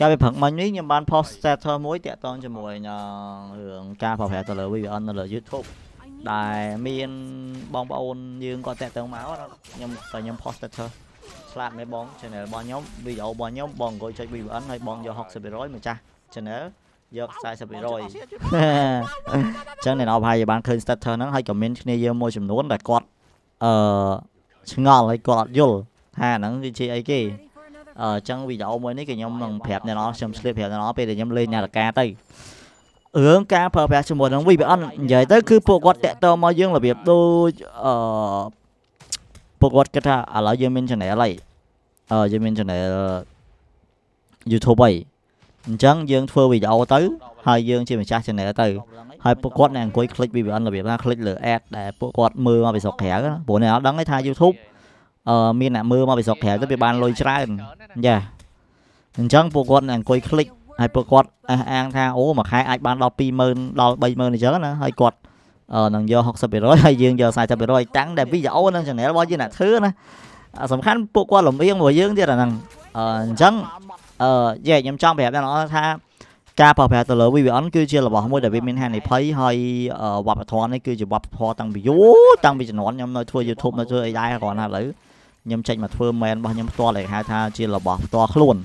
កាលពីព្រឹកមិញនេះខ្ញុំបាន post status មួយតាក់ទងជាមួយនឹងរឿងការប្រើប្រាស់ទៅលើ VPN នៅលើ YouTube ដែលមានបងប្អូនយើងគាត់តាក់ទងមកខ្ញុំតែខ្ញុំ post status ឆ្លាតមេបង channel របស់ខ្ញុំវីដេអូរបស់ខ្ញុំបងអង្គុយចុច VPN ហើយបងយក60%ម្ចាស់ channel យក40%អញ្ចឹងអ្នកនរប្រហែលជាបានឃើញ status ហ្នឹងហើយ comment គ្នាយើងមួយចំនួនដែលគាត់អឺឆ្ងល់ហើយគាត់អត់យល់ថាហ្នឹងវាជាអីគេ អញ្ចឹងវីដេអូមួយនេះគឺខ្ញុំនឹងប្រាប់អ្នកនរខ្ញុំឆ្លៀតប្រាប់អ្នកនរពេលដែលខ្ញុំលេងនាឡិកាទៅរឿងការប្រើប្រាស់ជាមួយនឹង VPN និយាយទៅគឺពួកគាត់តាក់ទងមកយើងរបៀបដូចអឺពួកគាត់គិតថាឥឡូវយើងមាន channel ហើយអឺយើងមាន channel YouTube ហើយអញ្ចឹងយើងធ្វើវីដេអូទៅហើយយើងជាម្ចាស់ channel ទៅហើយពួកគាត់អ្នកអង្គុយ click VPN របៀបណា click លើ ad ដែលពួកគាត់មើលមកពីស្រុកក្រៅព្រោះអ្នកអត់ដឹងទេថា YouTube អឺមានអ្នកមើលមកពីស្រុកក្រៅទៅវាបានលុយច្រើនយ៉ាអញ្ចឹងពួកគាត់អង្គុយคลิกហើយពួកគាត់អះអាងថាអូមួយខែអាចបានដល់20000ដល់30000អញ្ចឹងណាហើយគាត់អឺនឹងយក60%ហើយយើងយក40%តាំងតែវីដេអូនឹង channel របស់យើងអ្នកធ្វើណាសំខាន់ពួកគាត់លំអៀងរបស់យើងទៀតអាហ្នឹងអញ្ចឹងអឺយេខ្ញុំចង់ប្រាប់អ្នកនរថាការប្រើប្រាស់ទៅលើ VPN គឺជារបស់មួយដែលវាមានហានិភ័យហើយវប្បធម៌នេះគឺជាវប្បធម៌តាំងពីយូរតាំងពីជំនាន់ខ្ញុំនៅធ្វើ YouTube នៅធ្វើអីដែរគ្រាន់តែឥឡូវ ខ្ញុំចេញមកធ្វើមែនរបស់ខ្ញុំផ្ទាល់ដែលហៅថាជារបស់ផ្ទាល់ខ្លួន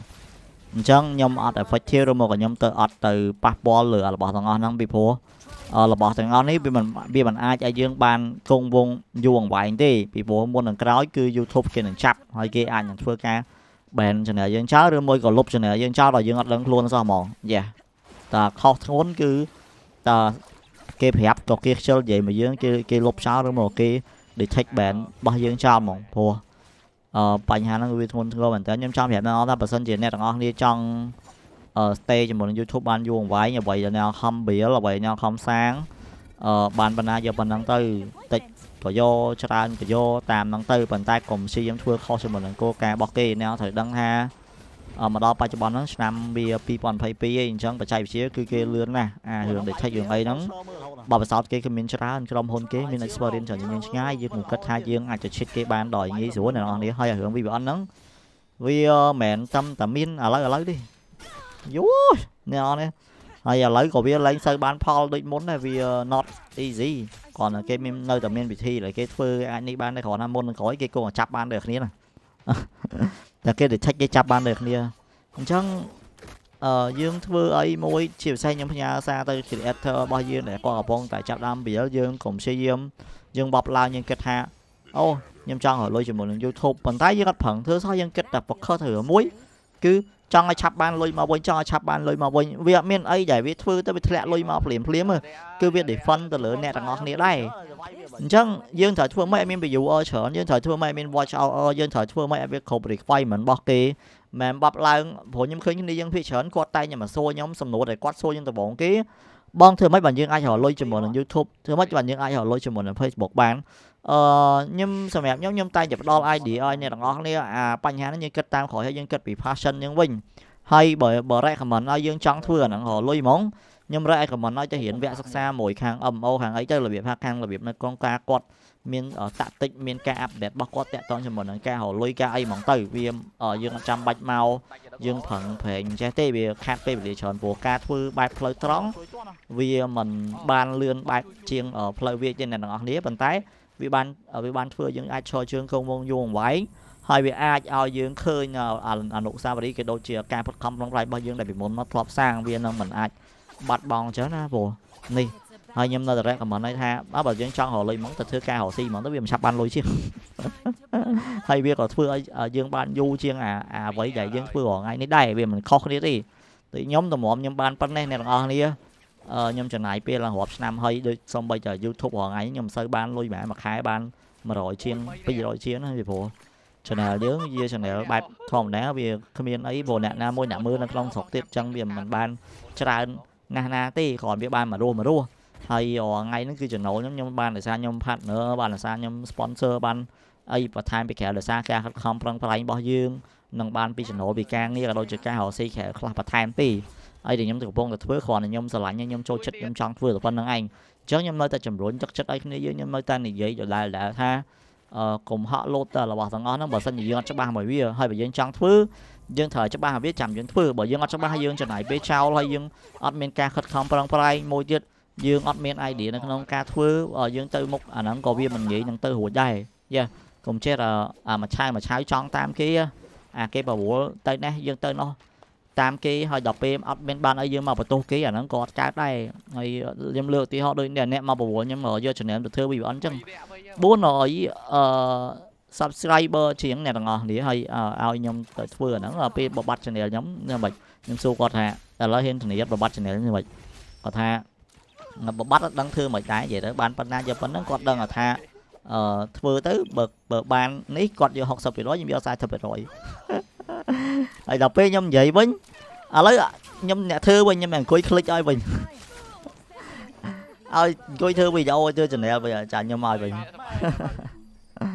អញ្ចឹងខ្ញុំអត់ effective ឬមកខ្ញុំទៅអត់ទៅប៉ះពាល់លើរបស់ទាំងអស់ហ្នឹងពីព្រោះរបស់ទាំងអស់នេះវាមិនវាមិនអាចឲ្យយើងបានគង់វងយូរអង្វែងទេពីព្រោះមុននឹងក្រោយគឺ YouTube គេនឹងចាប់ហើយគេអាចនឹងធ្វើការ ban channel យើងចោលឬមួយក៏លុប channel យើងចោលដល់យើងអត់ដឹងខ្លួនសោះហ្មងយ៉ាតាខុសធ្ងន់គឺតាគេប្រាប់ក៏គេខ្ជិលនិយាយមកយើងគេគេលុបចោលឬមកគេ detect ban របស់យើងចោលហ្មងព្រោះអឺ បញ្ហាហ្នឹងវាធ្ងន់ធ្ងរមែនតើខ្ញុំចង់ប្រាប់អ្នកនរថាបើសិនជាអ្នកទាំងអស់គ្នាចង់អឺ stay ជាមួយនឹង YouTube បានយូរអង្វែងអ្វីដែលអ្នកខំ build អ្វីអ្នកខំសាងអឺបានបណ្ណាយកប៉ុណ្ណឹងទៅតិចក៏យកច្រើនក៏យកតាមហ្នឹងទៅប៉ុន្តែកុំព្យាយាមធ្វើខុសជាមួយនឹងគោលការណ៍របស់គេអ្នកត្រូវដឹងថាមកដល់បច្ចុប្បន្នហ្នឹងឆ្នាំវា2022ឯងអញ្ចឹងបច្ចេកវិទ្យាគឺគេលឿនណាស់អារឿង detect រឿងអីហ្នឹង បបសោតគេគឺមានច្រើនក្រុមហ៊ុនគេមាន experience ច្រើនយើងឆ្ងាយយើងគំគិតថាយើងអាចទៅឈិតគេបានដោយងាយស្រួលអ្នកនរនេះហើយរឿង VPN ហ្នឹងវាមិនតែតែមានឥឡូវឥឡូវទេយូអ្នកនរនេះហើយឥឡូវក៏វាឡើងសូវបានផលដូចមុនដែរវា not easy គ្រាន់តែគេមាននៅតែមានវិធីដែលគេធ្វើអាចនេះបានដែរគ្រាន់តែមុននឹងក្រោយគេគង់ចាប់បានដូចគ្នាណាតែគេ detect គេចាប់បានដូចគ្នាអញ្ចឹងអឺ យើងធ្វើអីមួយជាពិសេសខ្ញុំផ្ញើសារទៅ creator របស់យើងដែលគាត់កំពុងតែចាប់ដើម build យើងកុំព្យាយាមយើងបបឡើងយើងគិតថាអូខ្ញុំចង់រលុយជាមួយនឹង YouTube ប៉ុន្តែយើងអត់ប្រឹងធ្វើសោះយើងគិតតែ focus ទៅរឿងមួយគឺ ចង់ឲ្យឆាប់បានលុយមកវិញចង់ឲ្យឆាប់បានលុយមកវិញវាអត់មានអីដែលវាធ្វើទៅវាធ្លាក់លុយមកភ្លាមភ្លាមគឺវា defend ទៅលើអ្នកទាំងអស់គ្នាដែរអញ្ចឹងយើងត្រូវធ្វើម៉េចឲ្យមាន viewer ច្រើនយើងត្រូវធ្វើម៉េចឲ្យមាន watch hour យើងត្រូវធ្វើម៉េចឲ្យវាគ្រប់ requirement របស់គេមិនបាប់ឡើងព្រោះខ្ញុំឃើញគ្នាយើងភាគច្រើនគាត់តែងតែមកសួរខ្ញុំសំណួរដែលគាត់សួរខ្ញុំដំបូងគេ បងធ្វើម៉េចបើយើងអាចរកលុយជាមួយនឹង YouTube ធ្វើម៉េចបើយើងអាចរកលុយជាមួយនឹង Facebook បានអឺខ្ញុំសម្រាប់ខ្ញុំខ្ញុំតែងតែផ្ដល់ idea ឲ្យអ្នកទាំងអស់គ្នាអាបញ្ហានេះយើងគិតតាមក្រោយហើយយើងគិតពី passion យើងវិញហើយបើបើ recommend ឲ្យយើងចង់ធ្វើអាហ្នឹងរលុយហ្មងខ្ញុំ recommend ឲ្យទៅរៀនវគ្គសិក្សាមួយខាង MO ខាងអីទៅរបៀបថាខាងរបៀបនៅកងការគាត់ មានតាក់ទិចមានការអាប់ដេតរបស់គាត់តាក់ទងជាមួយនឹងការរលុយការអីហ្មងទៅវាយើងអត់ចាំបាច់មកយើងប្រឹងប្រែងចេះទេវាខាត់ពេលវេលាច្រើនព្រោះការធ្វើបែបផ្លូវត្រង់វាមិនបានលឿនបែបជាងផ្លូវវាទេអ្នកទាំងអស់គ្នាប៉ុន្តែវាបានវាបានធ្វើយើងអាចឈរជើងគង់វងយូរអង្វែងហើយវាអាចឲ្យយើងឃើញអនុស្សាវរីយ៍ក៏ដូចជាការផុតខំប្រឹងប្រែងរបស់យើងដែលពីមុនមកធ្លាប់សាងវានឹងមិនអាចបាត់បង់អញ្ចឹងណាព្រោះនេះ ហើយខ្ញុំនៅតែ recommend ឲ្យថាបើយើងចង់រកលុយហ្មងទៅធ្វើការរកស៊ីហ្មងទៅវាមិនឆាប់បានលុយជាងហើយវាក៏ធ្វើឲ្យយើងបានយូរជាងអាអ្វីដែលយើងធ្វើរាល់ថ្ងៃនេះដែរវាមិនខុសគ្នាទេតែខ្ញុំតម្រាំខ្ញុំបានប៉ុណ្ណេះអ្នកទាំងអស់គ្នាខ្ញុំចំណាយពេលឡើងរាប់ឆ្នាំហើយដូចសំបីតែ YouTube រាល់ថ្ងៃខ្ញុំមិនសូវបានលុយប្រហែលមួយខែបាន100ជាង200ជាងណាពីព្រោះ channel យើងវា channel បែបធម្មតាវាគ្មានអីព្រោះអ្នកណាមួយអ្នកមើលនៅក្នុងស្រុកទៀតអញ្ចឹងវាមិនបានច្រើនណាស់ណាទេគ្រាន់វាបានមករស់មករស់ ហើយថ្ងៃហ្នឹងគឺចំណូលខ្ញុំខ្ញុំបានដោយសារខ្ញុំ partner បានដោយសារខ្ញុំ sponsor បានអីបន្ថែមពីក្រៅដោយសារការខិតខំប្រឹងប្រែងរបស់យើងនឹងបានពីចំណូលពីការងារក៏ដូចជាការរកស៊ីក្រៅខ្លះបន្ថែមទេហើយដែលខ្ញុំកំពុងតែធ្វើគ្រាន់តែខ្ញុំស្រឡាញ់ខ្ញុំចូលចិត្តខ្ញុំចង់ធ្វើតែប៉ុណ្្នឹងឯងអញ្ចឹងខ្ញុំនៅតែជំរុញទឹកចិត្តឲ្យគ្នាយើងខ្ញុំនៅតែនិយាយដដែលៗថាអឺកុំហក់លោតទៅរបស់ទាំងអស់ហ្នឹងបើសិនជាយើងអត់ច្បាស់មួយវាហើយបើយើងចង់ធ្វើយើងត្រូវច្បាស់ឲ្យវាចាំយើងធ្វើបើយើងអត់ច្បាស់យើងចំណាយពេលចោលហើយយើងអត់មានការខិតខំប្រឹងប្រែងមួយទៀត យើងអត់មាន idea នៅក្នុងការធ្វើយើងទៅមុខអាហ្នឹងក៏វាមិនងាយនឹងទៅរួចដែរយ៉ាកុំចេះអាមួយឆាវមួយឆាវចង់តាមគេអាគេប្រវល់ទៅនេះយើងទៅនោះតាមគេហើយដល់ពេលអត់មានបានឲ្យយើងមកបន្ទោសគេអាហ្នឹងក៏អត់កើតដែរហើយខ្ញុំលើកឧទាហរណ៍ដូចអ្នកមកប្រវល់ខ្ញុំយក channel ទៅធ្វើ VN អញ្ចឹង400អឺ subscriber ជាងអ្នកទាំងអស់គ្នាហើយឲ្យខ្ញុំទៅធ្វើអាហ្នឹងពេលបបាត់ channel ខ្ញុំមិនខ្ញុំសួរគាត់ថាឥឡូវហ៊ានធានាបបាត់ channel ខ្ញុំមិនគាត់ថា បបាត់អត់ដឹងធ្វើមិនដែរនិយាយទៅបានប៉ុណ្ណាយកប៉ុណ្ណឹងគាត់ដឹងថាអឺធ្វើទៅបើបើបាននេះគាត់យក60%ខ្ញុំយក40%ហើយដល់ពេលខ្ញុំនិយាយវិញឥឡូវខ្ញុំអ្នកធ្វើវិញខ្ញុំអង្គុយคลิกឲ្យវិញឲ្យអង្គុយធ្វើវីដេអូទៅ channel វិញចាខ្ញុំឲ្យវិញ